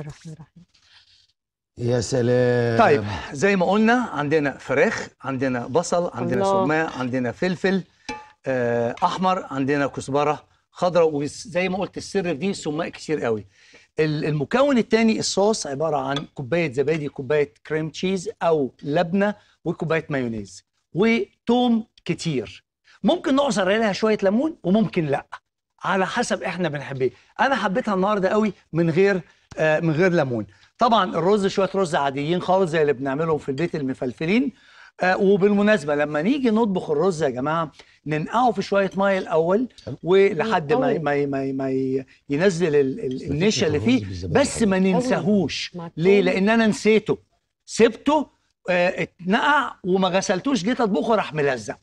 الرحمن الرحيم. يا سلام. طيب زي ما قلنا عندنا فراخ عندنا بصل عندنا. سماء عندنا فلفل آه، أحمر عندنا كزبرة خضراء وزي ما قلت السر في دي سماء كتير قوي. ال- المكون الثاني الصوص عبارة عن كوباية زبادي كوباية كريم تشيز أو لبنة وكوباية مايونيز وتوم كتير. ممكن نعصر عليها شوية ليمون وممكن لأ. على حسب إحنا بنحب إيه أنا حبيتها النهارده قوي من غير آه من غير ليمون. طبعا الرز شوية رز عاديين خالص زي اللي بنعملهم في البيت المفلفلين. آه وبالمناسبة لما نيجي نطبخ الرز يا جماعة ننقعه في شوية مية الأول ولحد ما. ما ما, ما ينزل ال- ال- النشا اللي فيه بس ما ننساهوش. ليه. لأن أنا نسيته. سبته آه اتنقع وما غسلتوش جيت أطبخه راح ملزق.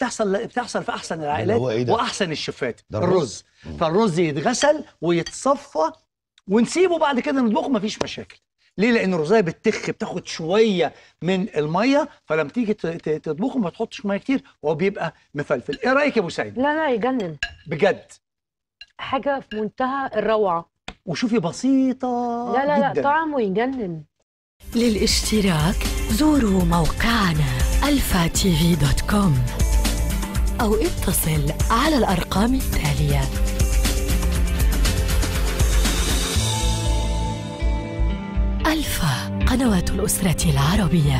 بتحصل بتحصل في أحسن العائلات هو إيه ده؟ وأحسن الشفات الرز؟ الرز. فالرز يتغسل ويتصفى ونسيبه بعد كده نطبخه مفيش مشاكل. ليه؟ لأن الرزايه بتخ بتاخد شوية من المية فلما تيجي تطبخه ما تحطش مية كتير وهو بيبقى مفلفل. إيه رأيك يا أبو سعيد؟ لا لا يجنن. بجد؟ حاجة في منتهى الروعة. وشوفي بسيطة لا لا لا جدا. طعمه يجنن. للاشتراك زوروا موقعنا الفا أو اتصل على الأرقام التالية. ألفا قنوات الأسرة العربية.